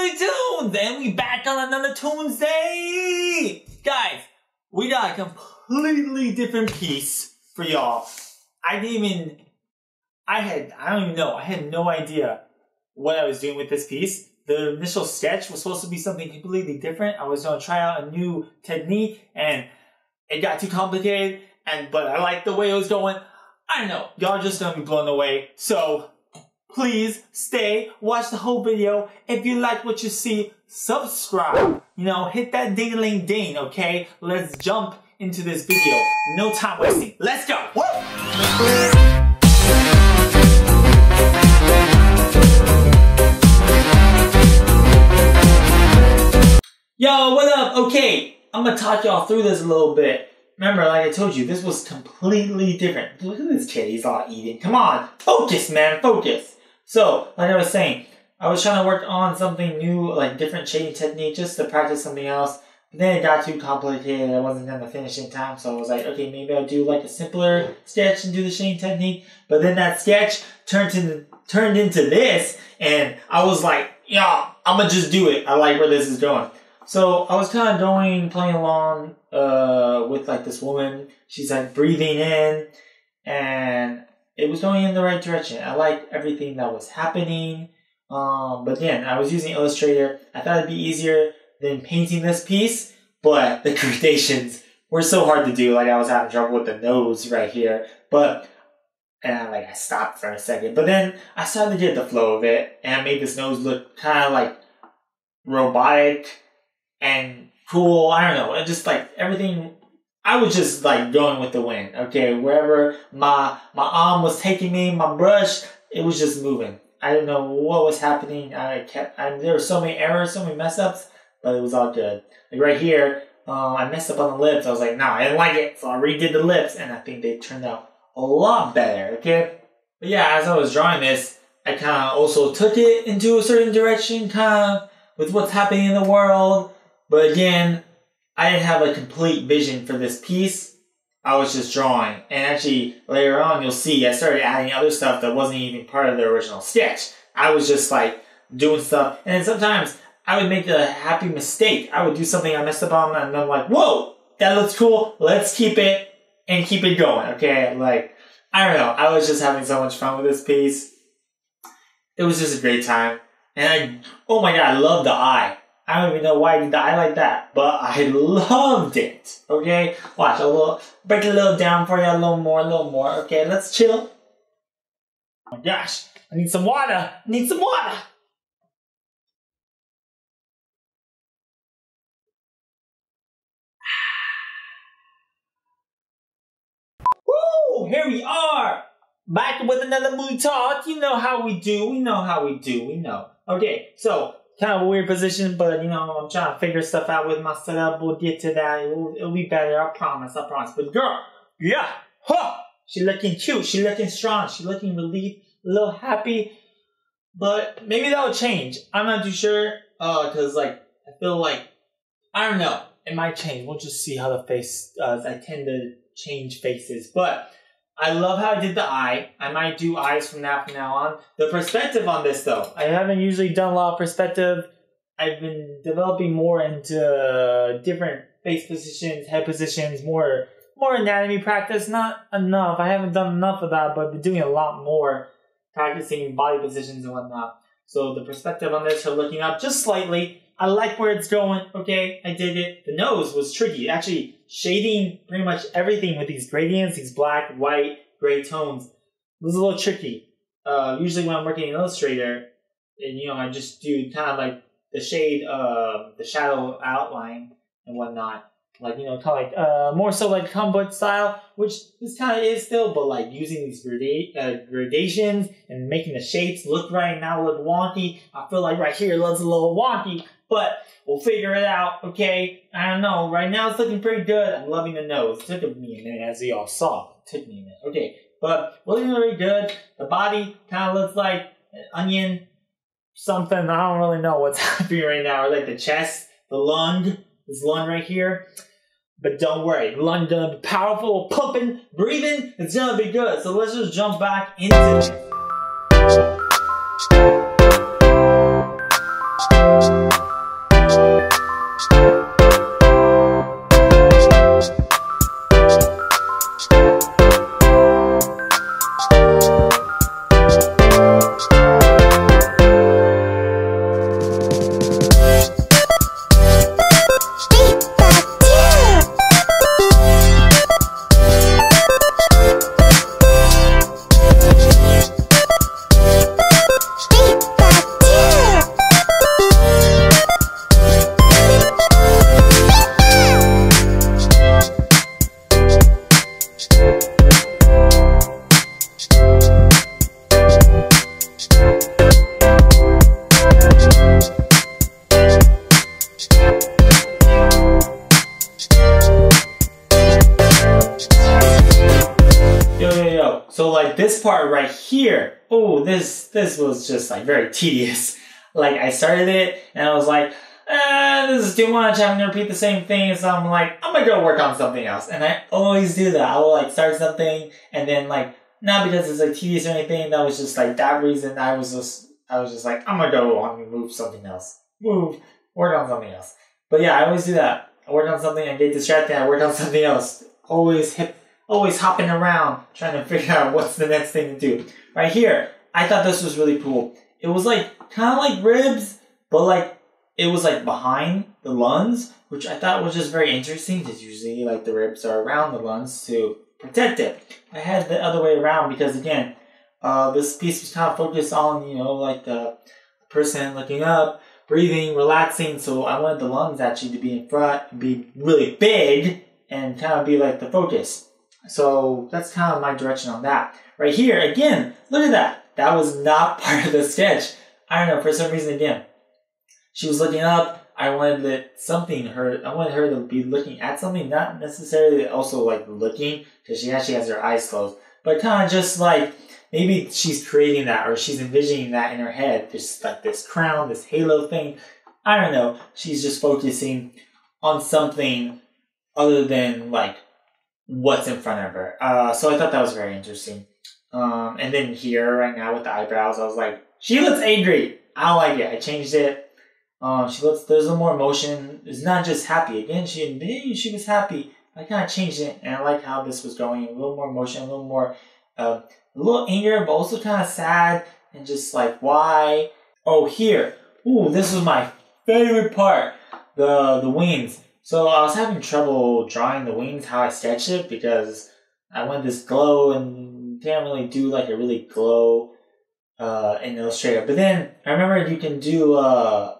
Looney Tunes! And we back on another Tunes Day! Guys, we got a completely different piece for y'all. I didn't even, I had, I don't even know, I had no idea what I was doing with this piece. The initial sketch was supposed to be something completely different. I was gonna try out a new technique and it got too complicated and, but I liked the way it was going. I don't know, y'all just gonna be blown away. So, please stay, watch the whole video. If you like what you see, subscribe. You know, hit that ding-a-ling ding, okay? Let's jump into this video. No time wasting. Let's go! Yo, what up? Okay, I'm gonna talk y'all through this a little bit. Remember, like I told you, this was completely different. Look at this kid, he's all eating. Come on, focus, man, focus. So, like I was saying, I was trying to work on something new, like different shading technique, just to practice something else. But then it got too complicated. I wasn't gonna finish in time, so I was like, okay, maybe I'll do like a simpler sketch and do the shading technique. But then that sketch turned into turned into this, and I was like, yeah, I'm gonna just do it. I like where this is going. So I was kind of going, playing along uh, with like this woman. She's like breathing in, and it was going in the right direction. I liked everything that was happening. Um, but then I was using Illustrator. I thought it'd be easier than painting this piece, but the gradations were so hard to do. Like I was having trouble with the nose right here, but and I, like I stopped for a second. But then I started to get the flow of it, and I made this nose look kind of like robotic and cool. I don't know. It just like everything I was just like going with the wind. Okay, wherever my my arm was taking me, my brush, it was just moving. I didn't know what was happening. I kept. I, there were so many errors, so many mess ups, but it was all good. Like right here, uh, I messed up on the lips. I was like, nah, I didn't like it, so I redid the lips, and I think they turned out a lot better. Okay, but yeah, as I was drawing this, I kind of also took it into a certain direction, kind of with what's happening in the world. But again, I didn't have a complete vision for this piece. I was just drawing. And actually, later on, you'll see I started adding other stuff that wasn't even part of the original sketch. I was just like doing stuff. And sometimes I would make a happy mistake. I would do something I messed up on, and I'm like, whoa, that looks cool. Let's keep it and keep it going. Okay. Like, I don't know. I was just having so much fun with this piece. It was just a great time. And I, oh my god, I love the eye. I don't even know why the eye like that, but I loved it. Okay, watch a little, break a little down for you, a little more, a little more. Okay, let's chill. Oh my gosh, I need some water. I need some water. Woo! Here we are, back with another movie talk. You know how we do. We know how we do. We know. Okay, so kind of a weird position, but you know, I'm trying to figure stuff out with my setup. We'll get to that. It'll, it'll be better. I promise. I promise. But girl, yeah, huh? She looking cute. She looking strong. She looking relieved, a little happy. But maybe that'll change. I'm not too sure. Uh, cause like I feel like I don't know. It might change. We'll just see how the face does. I tend to change faces, but I love how I did the eye. I might do eyes from now from now on. The perspective on this though, I haven't usually done a lot of perspective. I've been developing more into uh, different face positions, head positions, more more anatomy practice. Not enough. I haven't done enough of that, but I've been doing a lot more practicing body positions and whatnot. So the perspective on this, are looking up just slightly. I like where it's going. Okay, I did it. The nose was tricky. Actually, shading pretty much everything with these gradients, these black, white, gray tones was a little tricky. Uh, usually when I'm working in Illustrator, and you know, I just do kind of like the shade, uh, the shadow outline and whatnot. Like, you know, kind of like, uh, more so like comic style, which this kind of is still, but like using these grada- uh, gradations and making the shapes look right now look wonky. I feel like right here it looks a little wonky, but we'll figure it out, okay? I don't know. Right now it's looking pretty good. I'm loving the nose. It took me a minute, as you all saw. It took me a minute. Okay, but looking really good. The body kind of looks like an onion, something. I don't really know what's happening right now. Or like the chest, the lung, this lung right here. But don't worry, the lung gonna be powerful, pumping, breathing. It's gonna be good. So let's just jump back into part right here, oh, this this was just like very tedious. Like I started it and I was like, ah, this is too much. I'm gonna repeat the same thing. So I'm like, I'm gonna go work on something else. And I always do that. I will like start something and then like not because it's like tedious or anything. That was just like that reason. I was just I was just like, I'm gonna go on and move something else. Move, work on something else. But yeah, I always do that. I work on something, I get distracted, I work on something else. Always hip always hopping around trying to figure out what's the next thing to do. Right here, I thought this was really cool. It was like kind of like ribs, but like it was like behind the lungs, which I thought was just very interesting because usually like the ribs are around the lungs to protect it. I had the other way around because again, uh, this piece was kind of focused on you know like the person looking up, breathing, relaxing. So I wanted the lungs actually to be in front be really big and kind of be like the focus. So that's kind of my direction on that. Right here, again, look at that. That was not part of the sketch. I don't know, for some reason, again, she was looking up. I wanted that something her, I wanted her to be looking at something, not necessarily also like looking, because she actually has her eyes closed, but kind of just like, maybe she's creating that or she's envisioning that in her head. There's like this crown, this halo thing. I don't know. She's just focusing on something other than like what's in front of her. Uh, so I thought that was very interesting. Um, and then here right now with the eyebrows, I was like, she looks angry. I don't like it. I changed it. Um, she looks. There's a little more emotion. It's not just happy. Again, she she was happy. I kind of changed it, and I like how this was going. A little more emotion, a little more, uh, a little anger, but also kind of sad, and just like why? Oh, here. Ooh, this was my favorite part. The the wings. So I was having trouble drawing the wings how I sketched it because I wanted this glow and can't really do like a really glow uh, in Illustrator. But then I remember you can do uh,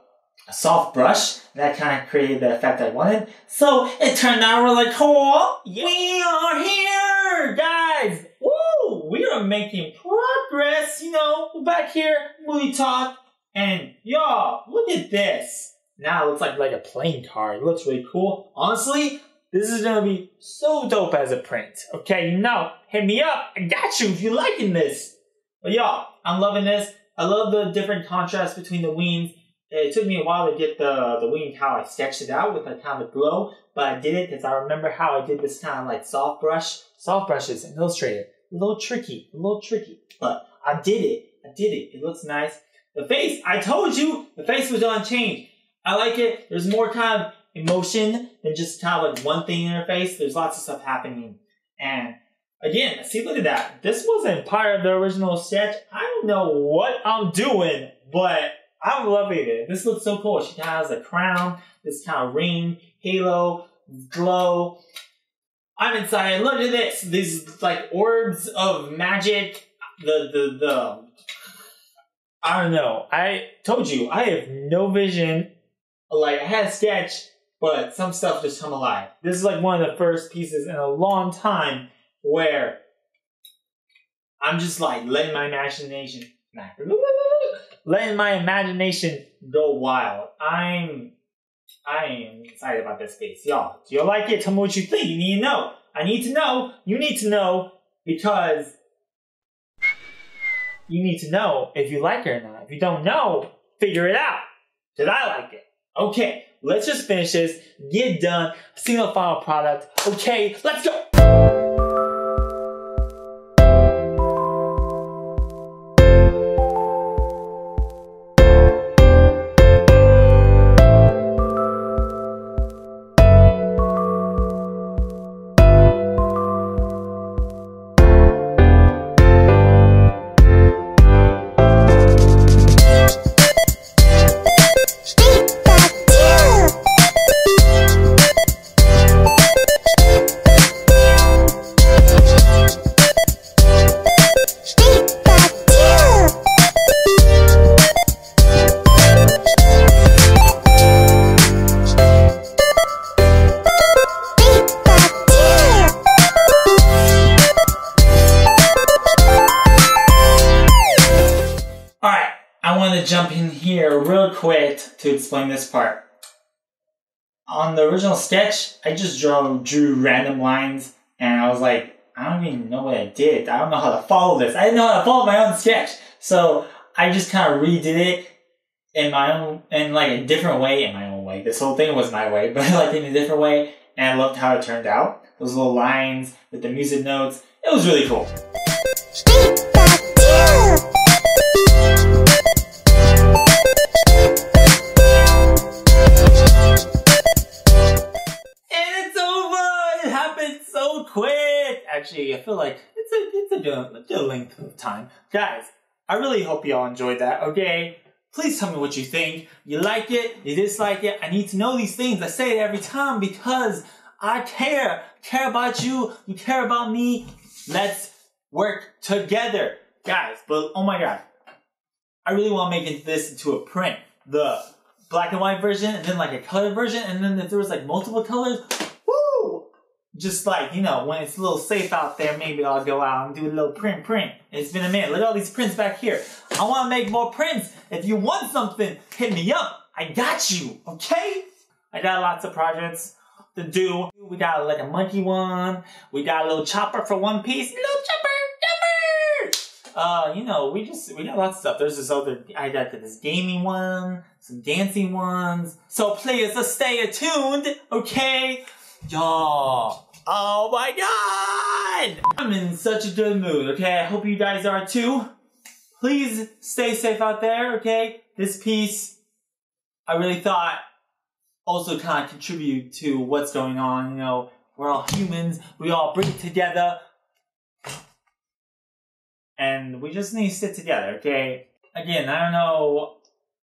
a soft brush that kind of created the effect I wanted. So it turned out really cool. Yeah. We are here, guys. Woo! We are making progress. You know, we're back here, movie talk, and y'all, look at this. Now it looks like like a playing card. It looks really cool. Honestly, this is gonna be so dope as a print. Okay, now hit me up. I got you if you're liking this. But y'all, I'm loving this. I love the different contrast between the wings. It took me a while to get the the wing how I sketched it out with a kind of glow, but I did it because I remember how I did this kind of like soft brush. Soft brushes in Illustrator. A little tricky, a little tricky, but I did it. I did it. It looks nice. The face, I told you, the face was unchanged. I like it. There's more kind of emotion than just kind of like one thing in her face. There's lots of stuff happening. And again, see, look at that. This wasn't part of the original sketch. I don't know what I'm doing, but I'm loving it. This looks so cool. She kind of has a crown, this kind of ring, halo, glow. I'm inside. Look at this. These like orbs of magic. The the the. I don't know. I told you I have no vision like I had a sketch, but some stuff just come alive. This is like one of the first pieces in a long time where I'm just like letting my imagination letting my imagination go wild. I'm I am excited about this piece. Y'all, do you like it? Tell me what you think. You need to know. I need to know. You need to know because you need to know if you like it or not. If you don't know, figure it out. Did I like it? Okay, let's just finish this, get done, the final product. Okay, let's go. Jump in here real quick to explain this part. On the original sketch, I just drew, drew random lines and I was like, I don't even know what I did. I don't know how to follow this. I didn't know how to follow my own sketch. So I just kind of redid it in my own, in like a different way, in my own way. This whole thing was my way, but like in a different way. And I loved how it turned out. Those little lines with the music notes. It was really cool. Length of time, guys. I really hope y'all enjoyed that. Okay, please tell me what you think. You like it? You dislike it? I need to know these things. I say it every time because I care. Care about you. You care about me. Let's work together, guys. But oh my god, I really want to make this into a print. The black and white version, and then like a color version, and then if there was like multiple colors, just like, you know, when it's a little safe out there, maybe I'll go out and do a little print print. It's been a minute. Look at all these prints back here. I want to make more prints. If you want something, hit me up. I got you, okay? I got lots of projects to do. We got like a monkey one. We got a little chopper for One Piece. Little chopper, chopper! Uh, you know, we just, we got lots of stuff. There's this other, I got this gaming one, some dancing ones. So please, just stay attuned, okay? Y'all. Oh my god! I'm in such a good mood, okay? I hope you guys are too. Please stay safe out there, okay? This piece, I really thought also kind of contribute to what's going on, you know, we're all humans, we all bring it together, and we just need to sit together, okay? Again, I don't know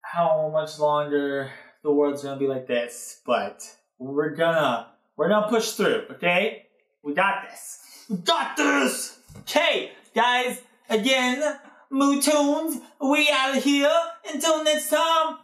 how much longer the world's gonna be like this, but we're gonna we're gonna push through, okay? We got this. We got this! Okay, guys, again, Moody Toons, we out of here. Until next time,